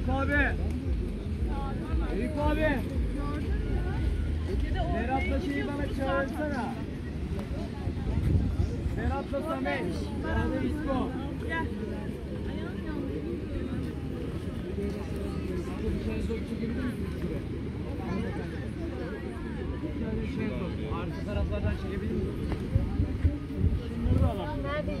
Eyüp abi. Eyüp abi. Berat'la şeyi bana çağırsana. Berat'la Samet. Berat'la İsko. Gel. Arka taraflardan çekebilir misiniz? Şunları da alalım. Nerede?